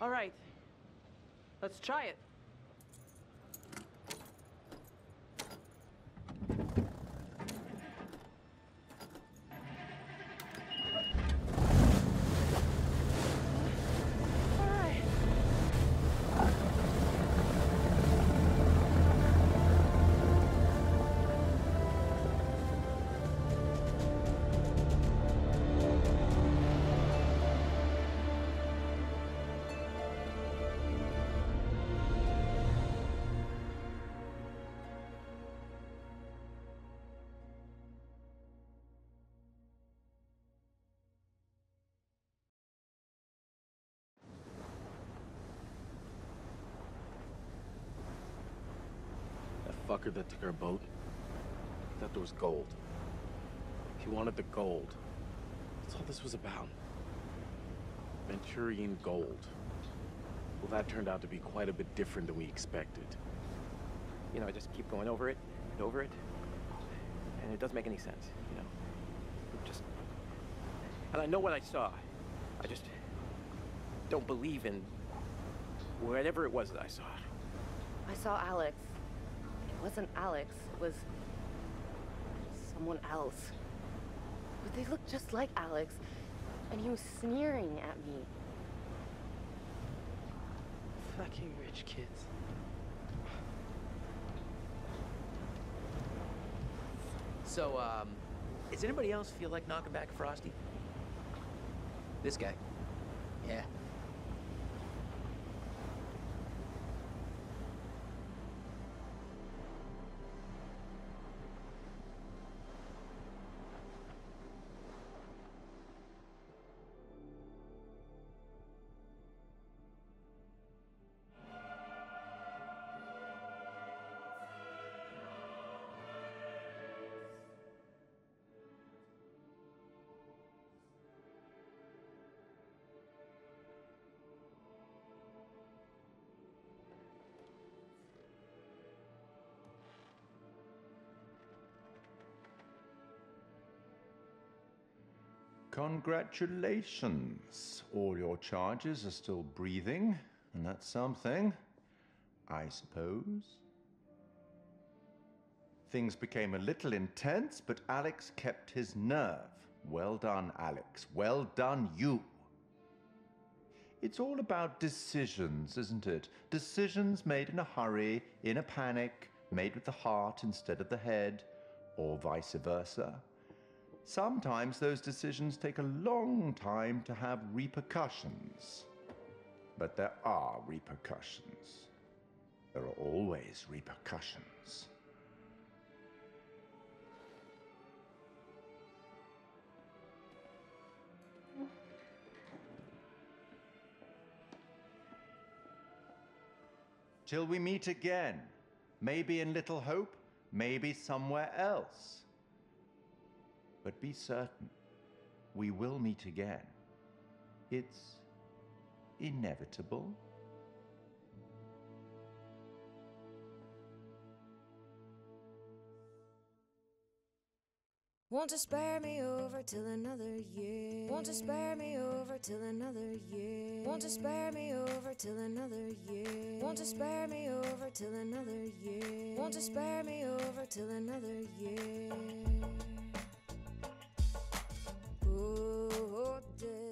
All right. Let's try it. That fucker that took our boat, I thought there was gold. He wanted the gold. That's all this was about. Manchurian gold. Well, that turned out to be quite a bit different than we expected. You know, I just keep going over it and over it. And it doesn't make any sense, you know. Just. And I know what I saw. I just don't believe in whatever it was that I saw. I saw Alex. It wasn't Alex, it was someone else. But they looked just like Alex, and he was sneering at me. Fucking rich kids. So, um, does anybody else feel like knocking back Frosty? This guy. Yeah. Congratulations. All your charges are still breathing, and that's something, I suppose. Things became a little intense, but Alex kept his nerve. Well done, Alex. Well done, you. It's all about decisions, isn't it? Decisions made in a hurry, in a panic, made with the heart instead of the head, or vice versa. Sometimes those decisions take a long time to have repercussions. But there are repercussions. There are always repercussions. Till we meet again. Maybe in Little Hope, maybe somewhere else. But be certain, we will meet again. It's inevitable. Won't you spare me over till another year? Won't you spare me over till another year? Won't you spare me over till another year? Won't you spare me over till another year? Won't you spare me over till another year? Oh, death.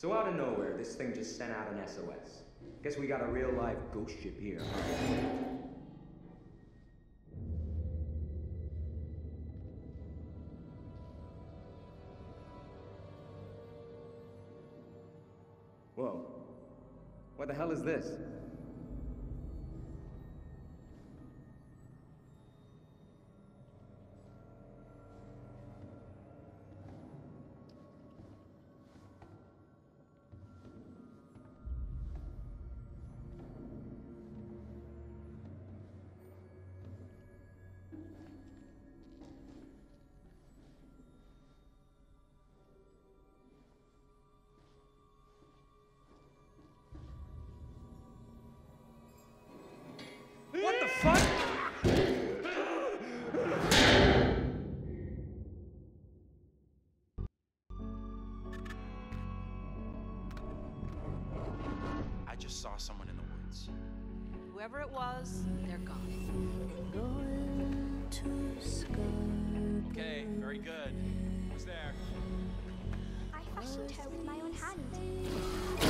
So out of nowhere, this thing just sent out an SOS. Guess we got a real live ghost ship here. Whoa. What the hell is this? Someone in the woods. Whoever it was, they're gone. Okay, very good. Who's there? I fashioned her with my own hand.